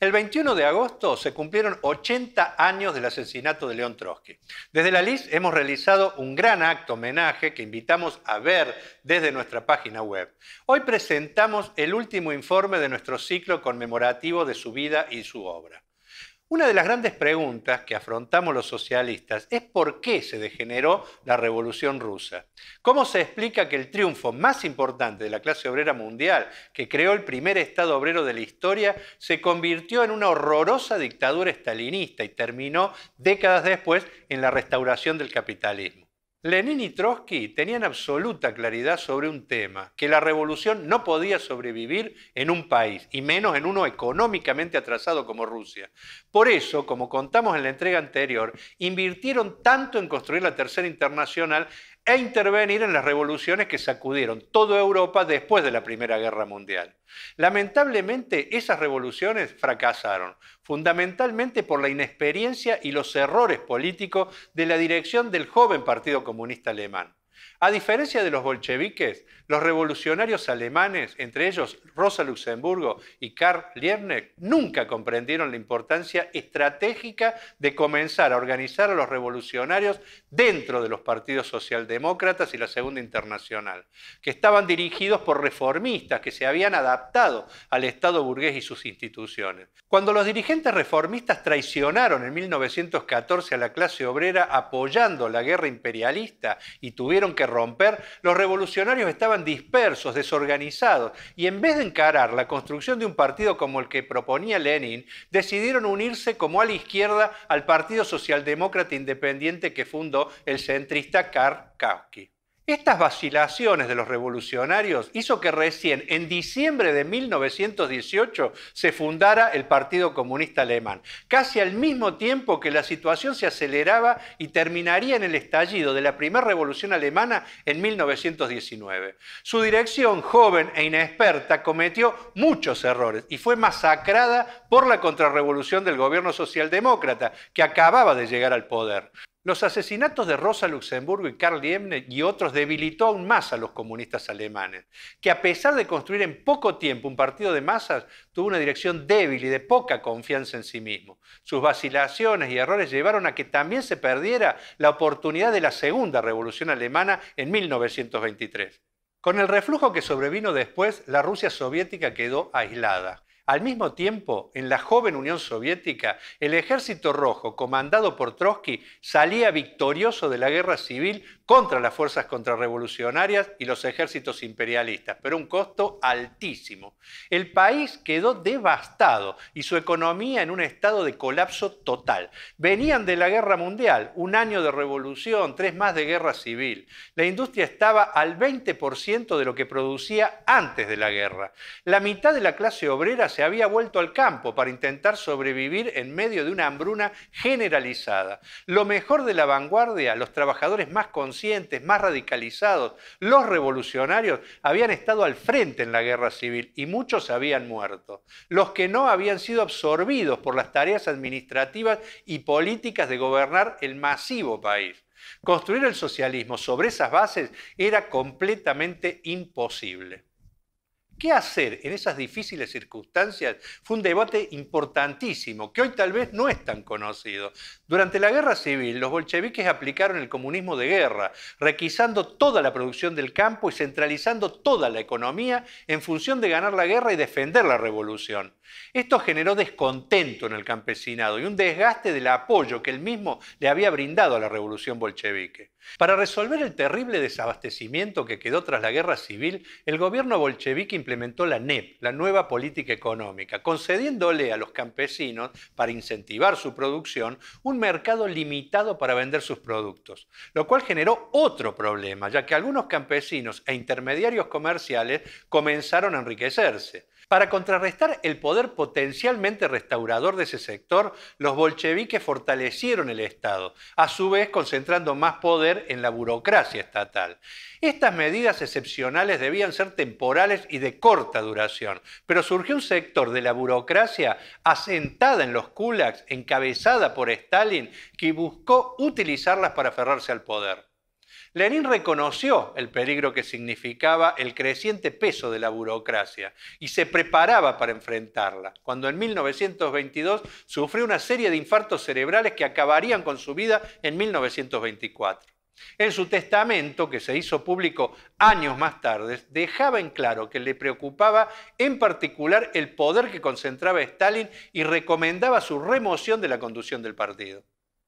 El 21 de agosto se cumplieron 80 años del asesinato de León Trotsky. Desde la LIS hemos realizado un gran acto homenaje que invitamos a ver desde nuestra página web. Hoy presentamos el último informe de nuestro ciclo conmemorativo de su vida y su obra. Una de las grandes preguntas que afrontamos los socialistas es por qué se degeneró la Revolución rusa. ¿Cómo se explica que el triunfo más importante de la clase obrera mundial, que creó el primer Estado obrero de la historia, se convirtió en una horrorosa dictadura estalinista y terminó décadas después en la restauración del capitalismo? Lenin y Trotsky tenían absoluta claridad sobre un tema, que la revolución no podía sobrevivir en un país, y menos en uno económicamente atrasado como Rusia. Por eso, como contamos en la entrega anterior, invirtieron tanto en construir la Tercera Internacional e intervenir en las revoluciones que sacudieron toda Europa después de la Primera Guerra Mundial. Lamentablemente, esas revoluciones fracasaron, fundamentalmente por la inexperiencia y los errores políticos de la dirección del joven Partido Comunista Alemán. A diferencia de los bolcheviques, los revolucionarios alemanes, entre ellos Rosa Luxemburgo y Karl Liebknecht, nunca comprendieron la importancia estratégica de comenzar a organizar a los revolucionarios dentro de los partidos socialdemócratas y la Segunda Internacional, que estaban dirigidos por reformistas que se habían adaptado al Estado burgués y sus instituciones. Cuando los dirigentes reformistas traicionaron en 1914 a la clase obrera apoyando la guerra imperialista y tuvieron que romper, los revolucionarios estaban dispersos, desorganizados, y en vez de encarar la construcción de un partido como el que proponía Lenin, decidieron unirse como a la izquierda al Partido Socialdemócrata Independiente que fundó el centrista Karl Kautsky. Estas vacilaciones de los revolucionarios hizo que recién en diciembre de 1918 se fundara el Partido Comunista Alemán, casi al mismo tiempo que la situación se aceleraba y terminaría en el estallido de la primera revolución alemana en 1919. Su dirección, joven e inexperta, cometió muchos errores y fue masacrada por la contrarrevolución del gobierno socialdemócrata, que acababa de llegar al poder. Los asesinatos de Rosa Luxemburgo y Karl Liebknecht y otros debilitó aún más a los comunistas alemanes, que a pesar de construir en poco tiempo un partido de masas, tuvo una dirección débil y de poca confianza en sí mismo. Sus vacilaciones y errores llevaron a que también se perdiera la oportunidad de la segunda revolución alemana en 1923. Con el reflujo que sobrevino después, la Rusia soviética quedó aislada. Al mismo tiempo, en la joven Unión Soviética, el ejército rojo, comandado por Trotsky, salía victorioso de la guerra civil contra las fuerzas contrarrevolucionarias y los ejércitos imperialistas, pero un costo altísimo. El país quedó devastado y su economía en un estado de colapso total. Venían de la guerra mundial, un año de revolución, tres más de guerra civil. La industria estaba al 20% de lo que producía antes de la guerra. La mitad de la clase obrera se había vuelto al campo para intentar sobrevivir en medio de una hambruna generalizada. Lo mejor de la vanguardia, los trabajadores más conscientes, más radicalizados, los revolucionarios, habían estado al frente en la guerra civil y muchos habían muerto. Los que no habían sido absorbidos por las tareas administrativas y políticas de gobernar el masivo país. Construir el socialismo sobre esas bases era completamente imposible. ¿Qué hacer en esas difíciles circunstancias? Fue un debate importantísimo, que hoy tal vez no es tan conocido. Durante la guerra civil, los bolcheviques aplicaron el comunismo de guerra, requisando toda la producción del campo y centralizando toda la economía en función de ganar la guerra y defender la revolución. Esto generó descontento en el campesinado y un desgaste del apoyo que él mismo le había brindado a la revolución bolchevique. Para resolver el terrible desabastecimiento que quedó tras la guerra civil, el gobierno bolchevique implementó la NEP, la nueva política económica, concediéndole a los campesinos, para incentivar su producción, un mercado limitado para vender sus productos, lo cual generó otro problema, ya que algunos campesinos e intermediarios comerciales comenzaron a enriquecerse. Para contrarrestar el poder potencialmente restaurador de ese sector, los bolcheviques fortalecieron el Estado, a su vez concentrando más poder en la burocracia estatal. Estas medidas excepcionales debían ser temporales y de corta duración, pero surgió un sector de la burocracia asentada en los kulaks, encabezada por Stalin, que buscó utilizarlas para aferrarse al poder. Lenin reconoció el peligro que significaba el creciente peso de la burocracia y se preparaba para enfrentarla, cuando en 1922 sufrió una serie de infartos cerebrales que acabarían con su vida en 1924. En su testamento, que se hizo público años más tarde, dejaba en claro que le preocupaba en particular el poder que concentraba Stalin y recomendaba su remoción de la conducción del partido.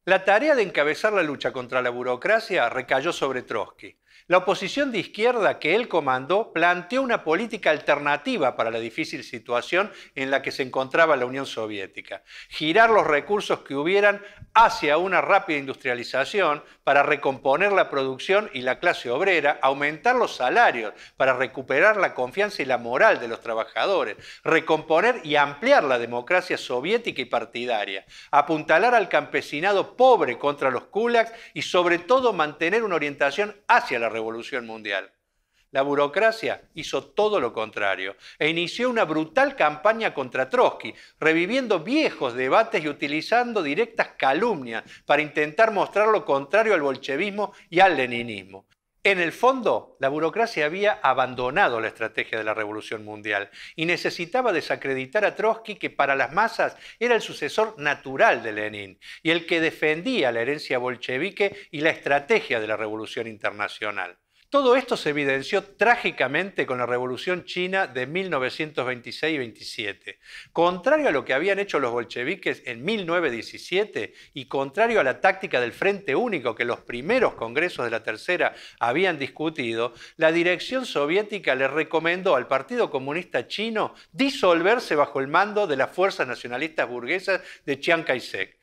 La tarea de encabezar la lucha contra la burocracia recayó sobre Trotsky. La oposición de izquierda que él comandó planteó una política alternativa para la difícil situación en la que se encontraba la Unión Soviética. Girar los recursos que hubieran hacia una rápida industrialización para recomponer la producción y la clase obrera, aumentar los salarios para recuperar la confianza y la moral de los trabajadores, recomponer y ampliar la democracia soviética y partidaria, apuntalar al campesinado pobre contra los kulaks y sobre todo mantener una orientación hacia la revolución mundial. La burocracia hizo todo lo contrario e inició una brutal campaña contra Trotsky, reviviendo viejos debates y utilizando directas calumnias para intentar mostrar lo contrario al bolchevismo y al leninismo. En el fondo, la burocracia había abandonado la estrategia de la revolución mundial y necesitaba desacreditar a Trotsky, que para las masas era el sucesor natural de Lenin y el que defendía la herencia bolchevique y la estrategia de la revolución internacional. Todo esto se evidenció trágicamente con la Revolución China de 1926 y 27. Contrario a lo que habían hecho los bolcheviques en 1917 y contrario a la táctica del Frente Único que los primeros congresos de la Tercera habían discutido, la dirección soviética le recomendó al Partido Comunista Chino disolverse bajo el mando de las fuerzas nacionalistas burguesas de Chiang Kai-shek.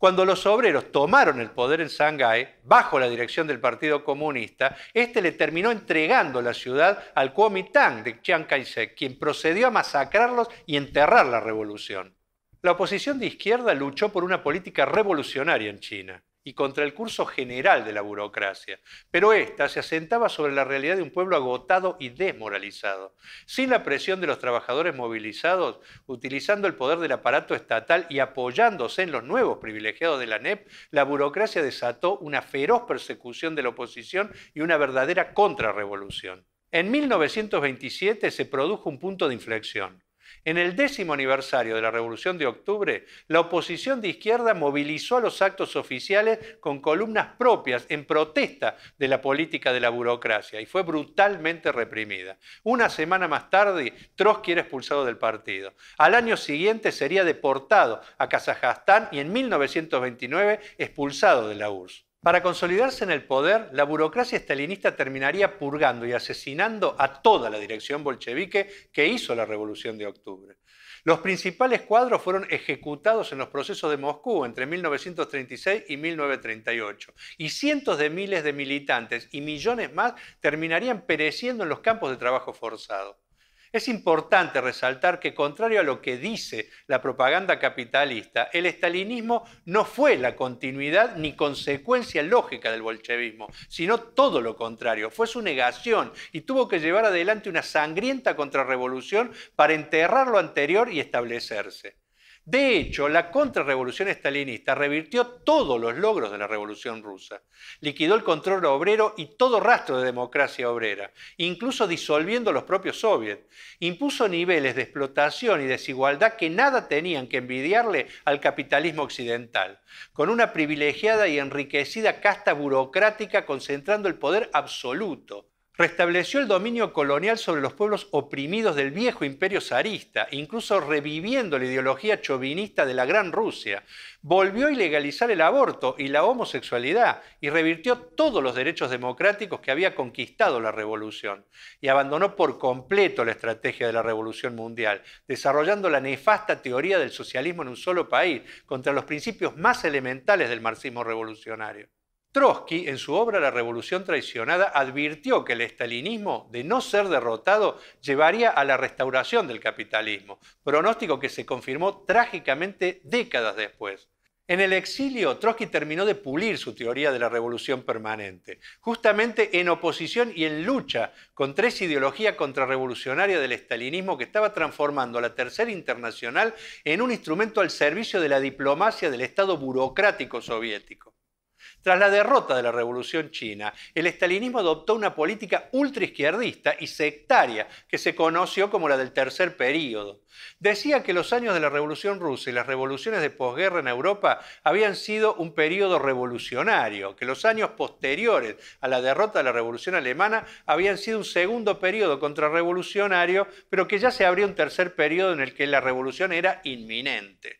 Cuando los obreros tomaron el poder en Shanghái, bajo la dirección del Partido Comunista, este le terminó entregando la ciudad al Kuomintang de Chiang Kai-shek, quien procedió a masacrarlos y enterrar la revolución. La oposición de izquierda luchó por una política revolucionaria en China y contra el curso general de la burocracia, pero ésta se asentaba sobre la realidad de un pueblo agotado y desmoralizado. Sin la presión de los trabajadores movilizados, utilizando el poder del aparato estatal y apoyándose en los nuevos privilegiados de la NEP, la burocracia desató una feroz persecución de la oposición y una verdadera contrarrevolución. En 1927 se produjo un punto de inflexión. En el décimo aniversario de la Revolución de Octubre, la oposición de izquierda movilizó a los actos oficiales con columnas propias en protesta de la política de la burocracia y fue brutalmente reprimida. Una semana más tarde, Trotsky era expulsado del partido. Al año siguiente sería deportado a Kazajstán y en 1929 expulsado de la URSS. Para consolidarse en el poder, la burocracia estalinista terminaría purgando y asesinando a toda la dirección bolchevique que hizo la Revolución de Octubre. Los principales cuadros fueron ejecutados en los procesos de Moscú entre 1936 y 1938, y cientos de miles de militantes y millones más terminarían pereciendo en los campos de trabajo forzado. Es importante resaltar que, contrario a lo que dice la propaganda capitalista, el estalinismo no fue la continuidad ni consecuencia lógica del bolchevismo, sino todo lo contrario, fue su negación y tuvo que llevar adelante una sangrienta contrarrevolución para enterrar lo anterior y establecerse. De hecho, la contrarrevolución estalinista revirtió todos los logros de la revolución rusa. Liquidó el control obrero y todo rastro de democracia obrera, incluso disolviendo los propios soviets. Impuso niveles de explotación y desigualdad que nada tenían que envidiarle al capitalismo occidental, con una privilegiada y enriquecida casta burocrática concentrando el poder absoluto restableció el dominio colonial sobre los pueblos oprimidos del viejo imperio zarista, incluso reviviendo la ideología chauvinista de la Gran Rusia. Volvió a ilegalizar el aborto y la homosexualidad y revirtió todos los derechos democráticos que había conquistado la revolución. Y abandonó por completo la estrategia de la revolución mundial, desarrollando la nefasta teoría del socialismo en un solo país, contra los principios más elementales del marxismo revolucionario. Trotsky, en su obra La Revolución Traicionada, advirtió que el estalinismo, de no ser derrotado, llevaría a la restauración del capitalismo, pronóstico que se confirmó trágicamente décadas después. En el exilio, Trotsky terminó de pulir su teoría de la revolución permanente, justamente en oposición y en lucha contra esa ideología contrarrevolucionaria del estalinismo que estaba transformando a la Tercera Internacional en un instrumento al servicio de la diplomacia del Estado burocrático soviético. Tras la derrota de la Revolución China, el estalinismo adoptó una política ultraizquierdista y sectaria que se conoció como la del tercer período. Decía que los años de la Revolución Rusa y las revoluciones de posguerra en Europa habían sido un período revolucionario, que los años posteriores a la derrota de la Revolución Alemana habían sido un segundo período contrarrevolucionario, pero que ya se abría un tercer período en el que la revolución era inminente.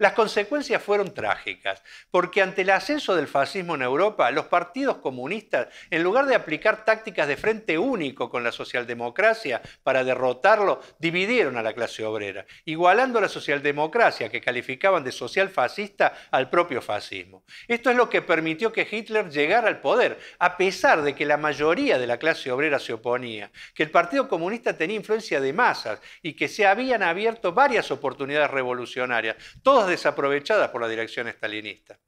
Las consecuencias fueron trágicas, porque ante el ascenso del fascismo en Europa, los partidos comunistas, en lugar de aplicar tácticas de frente único con la socialdemocracia para derrotarlo, dividieron a la clase obrera, igualando la socialdemocracia que calificaban de social fascista al propio fascismo. Esto es lo que permitió que Hitler llegara al poder, a pesar de que la mayoría de la clase obrera se oponía, que el Partido Comunista tenía influencia de masas y que se habían abierto varias oportunidades revolucionarias, todas desaprovechadas por la dirección estalinista.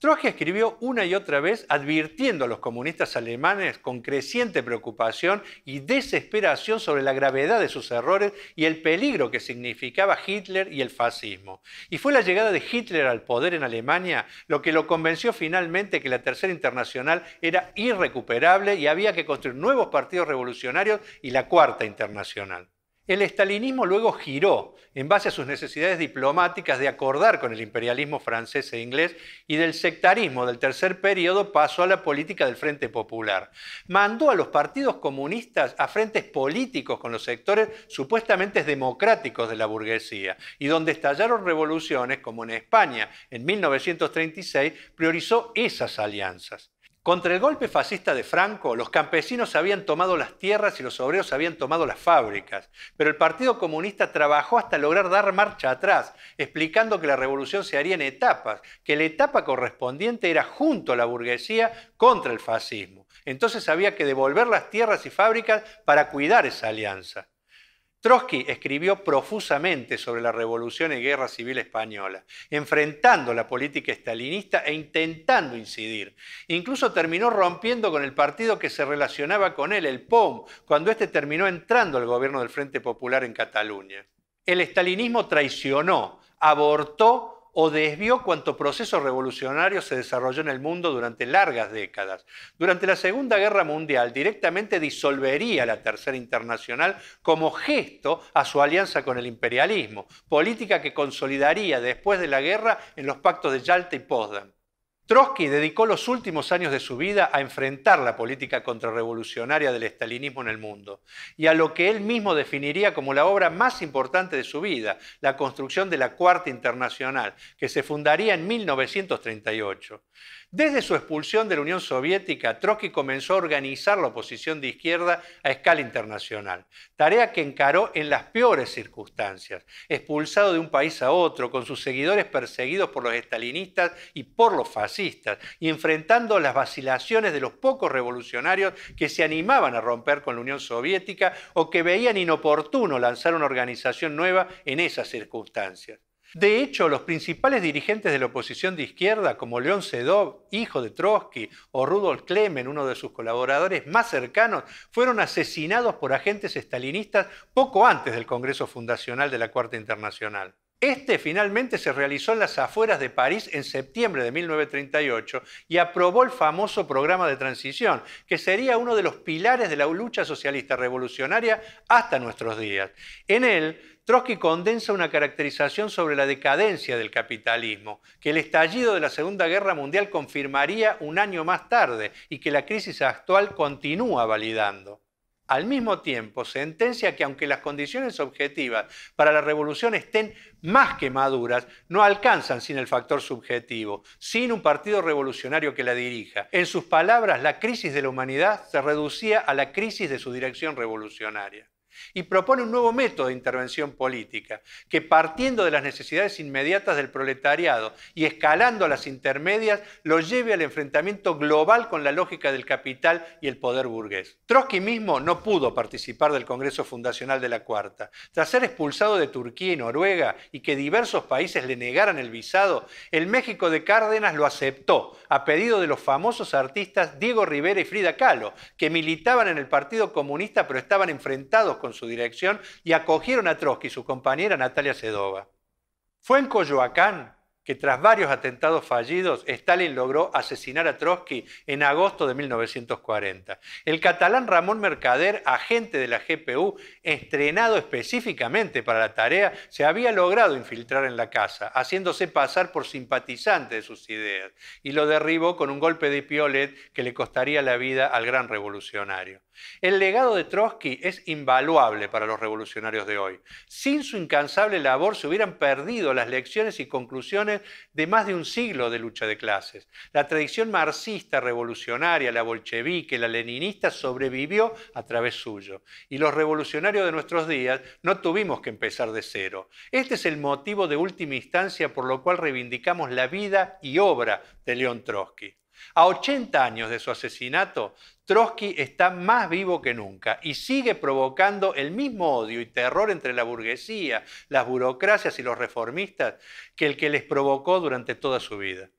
Trotsky escribió una y otra vez advirtiendo a los comunistas alemanes con creciente preocupación y desesperación sobre la gravedad de sus errores y el peligro que significaba Hitler y el fascismo. Y fue la llegada de Hitler al poder en Alemania lo que lo convenció finalmente que la Tercera Internacional era irrecuperable y había que construir nuevos partidos revolucionarios y la Cuarta Internacional. El estalinismo luego giró en base a sus necesidades diplomáticas de acordar con el imperialismo francés e inglés y del sectarismo del tercer periodo pasó a la política del Frente Popular. Mandó a los partidos comunistas a frentes políticos con los sectores supuestamente democráticos de la burguesía y donde estallaron revoluciones como en España en 1936 priorizó esas alianzas. Contra el golpe fascista de Franco, los campesinos habían tomado las tierras y los obreros habían tomado las fábricas, pero el Partido Comunista trabajó hasta lograr dar marcha atrás, explicando que la revolución se haría en etapas, que la etapa correspondiente era junto a la burguesía contra el fascismo. Entonces había que devolver las tierras y fábricas para cuidar esa alianza. Trotsky escribió profusamente sobre la revolución y guerra civil española, enfrentando la política estalinista e intentando incidir. Incluso terminó rompiendo con el partido que se relacionaba con él, el POM, cuando éste terminó entrando al gobierno del Frente Popular en Cataluña. El estalinismo traicionó, abortó o desvió cuanto proceso revolucionario se desarrolló en el mundo durante largas décadas. Durante la Segunda Guerra Mundial directamente disolvería la Tercera Internacional como gesto a su alianza con el imperialismo, política que consolidaría después de la guerra en los pactos de Yalta y Potsdam. Trotsky dedicó los últimos años de su vida a enfrentar la política contrarrevolucionaria del estalinismo en el mundo y a lo que él mismo definiría como la obra más importante de su vida, la construcción de la Cuarta Internacional, que se fundaría en 1938. Desde su expulsión de la Unión Soviética, Trotsky comenzó a organizar la oposición de izquierda a escala internacional, tarea que encaró en las peores circunstancias, expulsado de un país a otro, con sus seguidores perseguidos por los estalinistas y por los fascistas, y enfrentando las vacilaciones de los pocos revolucionarios que se animaban a romper con la Unión Soviética o que veían inoportuno lanzar una organización nueva en esas circunstancias. De hecho, los principales dirigentes de la oposición de izquierda, como León Sedov, hijo de Trotsky, o Rudolf Klemen, uno de sus colaboradores más cercanos, fueron asesinados por agentes estalinistas poco antes del Congreso Fundacional de la Cuarta Internacional. Este finalmente se realizó en las afueras de París en septiembre de 1938 y aprobó el famoso programa de transición, que sería uno de los pilares de la lucha socialista revolucionaria hasta nuestros días. En él, Trotsky condensa una caracterización sobre la decadencia del capitalismo, que el estallido de la Segunda Guerra Mundial confirmaría un año más tarde y que la crisis actual continúa validando. Al mismo tiempo, sentencia que aunque las condiciones objetivas para la revolución estén más que maduras, no alcanzan sin el factor subjetivo, sin un partido revolucionario que la dirija. En sus palabras, la crisis de la humanidad se reducía a la crisis de su dirección revolucionaria y propone un nuevo método de intervención política, que partiendo de las necesidades inmediatas del proletariado y escalando a las intermedias, lo lleve al enfrentamiento global con la lógica del capital y el poder burgués. Trotsky mismo no pudo participar del Congreso Fundacional de la Cuarta. Tras ser expulsado de Turquía y Noruega y que diversos países le negaran el visado, el México de Cárdenas lo aceptó, a pedido de los famosos artistas Diego Rivera y Frida Kahlo, que militaban en el Partido Comunista pero estaban enfrentados con su dirección y acogieron a Trotsky y su compañera Natalia Sedova. Fue en Coyoacán que tras varios atentados fallidos, Stalin logró asesinar a Trotsky en agosto de 1940. El catalán Ramón Mercader, agente de la GPU, estrenado específicamente para la tarea, se había logrado infiltrar en la casa, haciéndose pasar por simpatizante de sus ideas, y lo derribó con un golpe de piolet que le costaría la vida al gran revolucionario. El legado de Trotsky es invaluable para los revolucionarios de hoy. Sin su incansable labor se hubieran perdido las lecciones y conclusiones de más de un siglo de lucha de clases. La tradición marxista revolucionaria, la bolchevique, la leninista sobrevivió a través suyo. Y los revolucionarios de nuestros días no tuvimos que empezar de cero. Este es el motivo de última instancia por lo cual reivindicamos la vida y obra de León Trotsky. A 80 años de su asesinato, Trotsky está más vivo que nunca y sigue provocando el mismo odio y terror entre la burguesía, las burocracias y los reformistas que el que les provocó durante toda su vida.